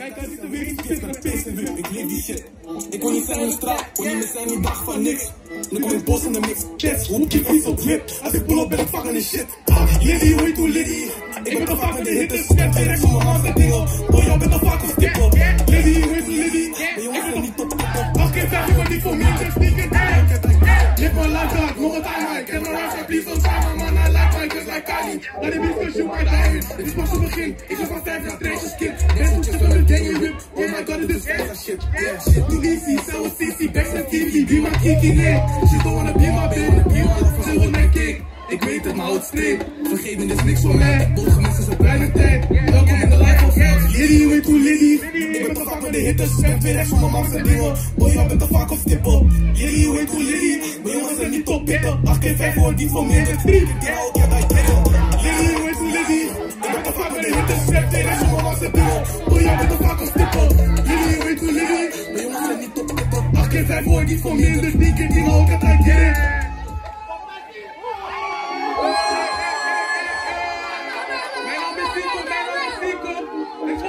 Kijk, als ik met pees en wip, ik leef shit. Ik wil niet zijn in straat, niet meer zijn die dag van niks. Nu kom ik bos in de mix, chats, hoek je vies op lip. Als ik pull op ben ik fucking in shit. Ah, Liddy, hoe hoe Liddy? Ik ben te vaak in de hitte, snap direct van mijn man zijn dingen. Boy, jou bent te vaak op stippel. Liddy, hoe hoe jongens zijn niet top, top. Wacht even, ik word niet voor meer, it Live my life nog een time high. Ken mijn life, please don't time, man. I like my just like Kanye. Laat die bitch shoot my diamond. Het is pas het begin. Ik. Oh my god, it is extra shit. Yeah, easy, so CC, best en TV. Be my kiki, nee. She don't wanna be my baby. Ze wil mijn cake. Ik weet het, maar houd streep. Vergeving is niks voor mij. Volgen mensen zijn kleine tijd. Welkom in de life of hell. Liddy, weet hoe Liddy. Ik ben te vaak met de hitters. Spend weer rechts van mijn zijn dingen. Boy, jij bent te vaak op stippel. Liddy, weet hoe Liddy. Mijn jongens zijn niet top pitten. 8 keer 5 voor niet voor meer. Ik. Ik bij Liddy, weet hoe Liddy. Ik ben te vaak met de hitters. Spend weer rechts van mijn zijn dingen. Boy, jij bent te vaak Ik zal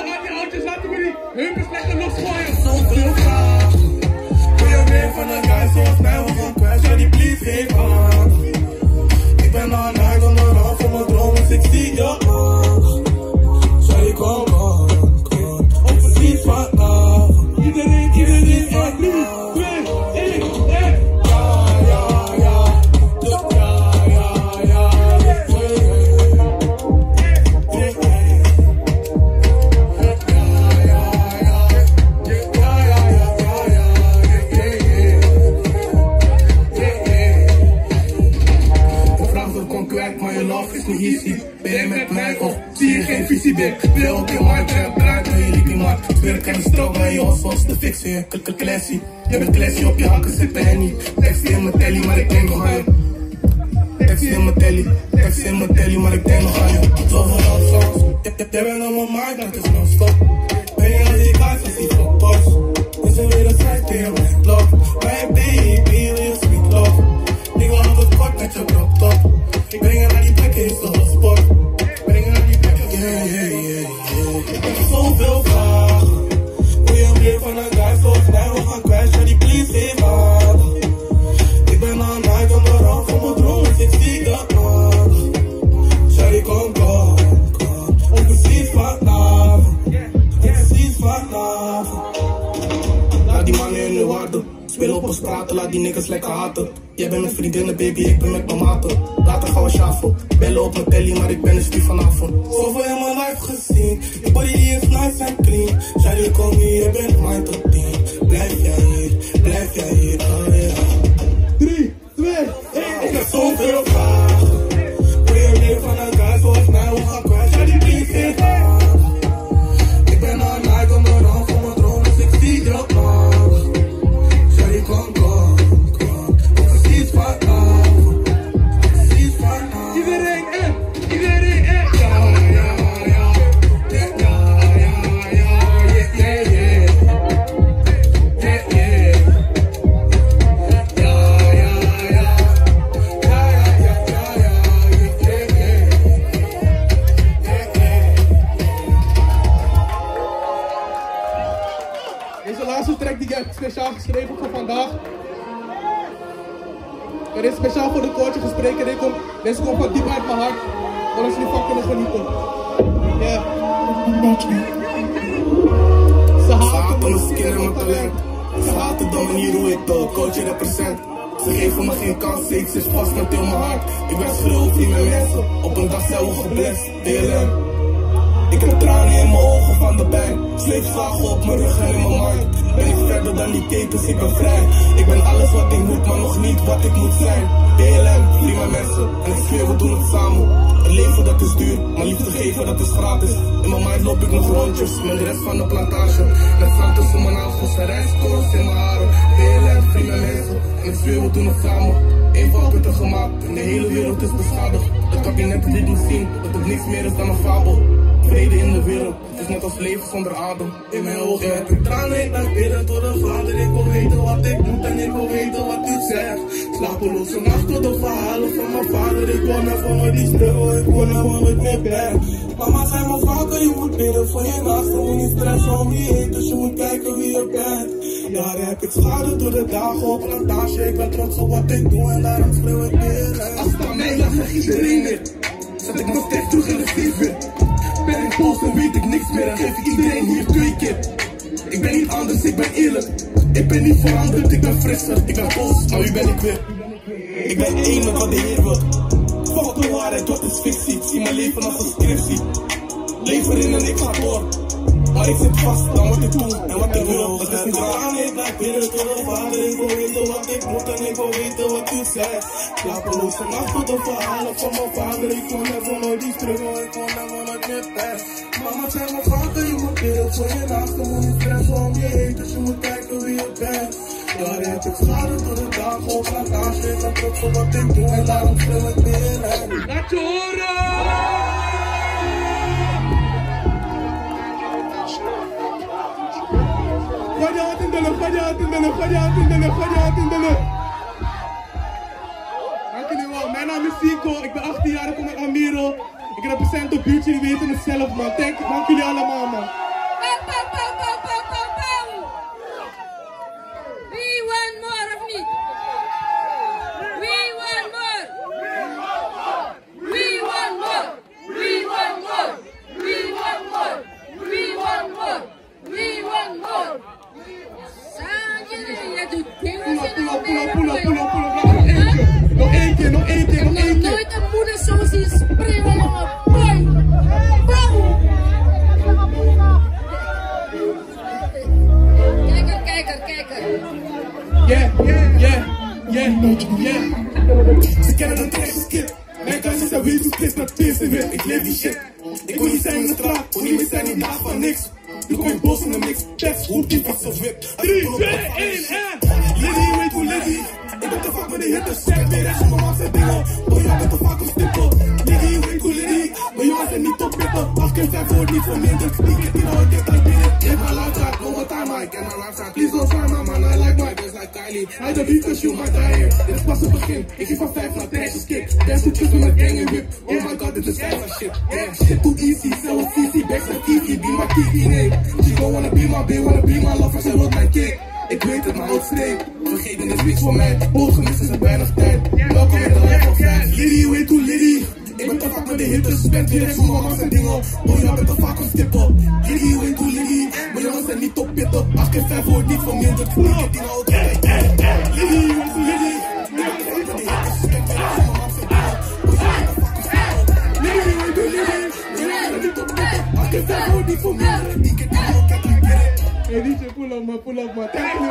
aan die oudjes laten we die heupjes lekker losgooien. Zoveel vragen. Wil je meer van een guy zoals mij? En strook naar je hostels, de fix weer, k classy. Je bent classy op je hakken, zit bij Henny. Tekst in mijn telly, maar ik denk nog aan je. Tekst in mijn telly, tekst in mijn telly, maar ik denk nog aan je. Zoveel love songs, Laat die mannen in de waarde. Speel op ons praten, laat die niggas lekker haten. Jij bent mijn vriendinnen, baby, ik ben met mijn maten. Later gaan we shuffle. Bellen op mijn telly, maar ik ben een stief vanavond. Zoveel in mijn life gezien. Je body is nice en clean. Shawty, kom hier, je bent mijn tot tien. Blijf jij hier, blijf jij hier, oh voor vandaag. Er is speciaal voor de. Dit komt, deze komt van diep uit mijn hart. Zodat jullie van kunnen genieten. Ja. Ze haten haten mijn skin en mijn talent. Ze haten de manier hoe ik de coach represent. Ze geven me geen kans, ik zit vast met heel mijn hart. Ik ben schuldig in mijn mensen, op een dag zijn we geblest. DLM. Ik heb tranen in mijn ogen van de pijn. Sleepslagen op mijn rug en in mijn mind. Ik verder dan die tekens, ik ben vrij. Ik ben alles wat ik moet, maar nog niet wat ik moet zijn. DLM, prima mensen, en ik zweer we doen het samen. Het leven dat is duur, maar liefde geven dat is gratis. In mijn mind loop ik nog rondjes, met de rest van de plantage. Met zand tussen mijn nagels en rijstkorrels in mijn haren. DLM, prima mensen, en ik zweer we doen het samen. Eén valpunten gemaakt, en de hele wereld is beschadigd. Het kabinet liet me zien, dat het niks meer is dan een fabel. Het is net als leven zonder adem. In mijn ogen heb ik tranen, ik ben bidden tot de vader. Ik wil weten wat ik moet en ik wil weten wat u zegt. Slapeloze nachten, de verhalen van mijn vader. Ik wil naar voor die struggle, ik wil naar waar ik meer ben. Mama zei mijn vader, je moet bidden voor je naasten. Moet niet stressen om wie heet, dus je moet kijken wie je bent. Daar heb ik schade door de dagen op plantage. Ik ben trots op wat ik doe en daarom schreeuw ik weer. Als het aan mij lag, zeg iedereen het. Zat ik nog steeds terug in de. Ben ik boos, dan weet ik niks meer. Dan geef ik iedereen hier twee keer. Ik ben niet anders, ik ben eerlijk. Ik ben niet veranderd, ik ben frisser. Ik ben boos, maar nu ben ik weer. Ik ben met wat de Heer wil. Fuck de waarheid, wat is fictie? Ik zie mijn leven als een scriptie. Leef erin en ik ga door. Maar ik zit vast, dan wat ik doe en wat ik wil. Het is niet waar. Ik blijf binnen de vader. Ik wil weten wat ik moet en ik wil weten wat u zegt. Slapeloze nachten, de verhalen van mijn vader. Ik kon never nooit die struggle, ik kon never nooit meer pijn. Mama zei mijn vader, je moet bidden voor je naasten. Moet niet stressen om je heen, dus je moet kijken wie je bent. Daar heb ik schade door de dagen op plantage. Ik ben trots op wat ik doe en daarom schreeuw ik weer. Laat je horen! Lucht, gooi je hand in de lucht. Dank jullie wel. Mijn naam is Cinco, ik ben 18 jaar, ik kom uit Amiro. Ik represent op buurt, jullie weten het zelf man. Dank, dank jullie allemaal man. Yeah. Ze kennen de trash als kid. Mijn is aan wie zoekt is dat pisse weer. Ik leef die shit. Ik wil niet zijn in de straat, wil niet zijn in dag van niks. Nu kom ik bos in de mix, chefs, hoe die was of wit. 3, 2, 1, en... Liddy, weet hoe Liddy. Ik ben te vaak met de hitters, zeg weer rechts, mijn man zijn. Boy, jij bent te vaak op stippel. Liddy, weet hoe Liddy. Mijn jongens zijn niet op pippen. 8 keer 5 wordt niet verminderd. Ik the beat, cause you my diet. Dit is pas het begin. Ik geef van 5 naar trashes kick. Dance het met gang en whip. Oh my god, dit is fijn shit. Yeah, shit too easy. Zelfs easy, back zijn TV, be my kiki, nee. She don't wanna be my babe, wanna be my lover, zij wil mijn kick. Ik weet het, maar houdt streep. Vergeten is niks voor mij. Hooggemist is het weinig tijd. Hoe Liddy. Mijn jongens zijn niet op pitten. 8 keer 5 wordt niet verminderd. Ik heb die nou tijd. Liddy, weet hoe Liddy. Ik ben te vaak met de hitters. Spent weer echt voor mama's en dingen. Boy, jij bent te vaak op stippen. Liddy, weet hoe Liddy. Mijn jongens zijn niet op pitten. 8 keer 5 wordt niet verminderd. Ik heb die nou tijd. Hey, DJ, pull up man, pull up man. Dank jullie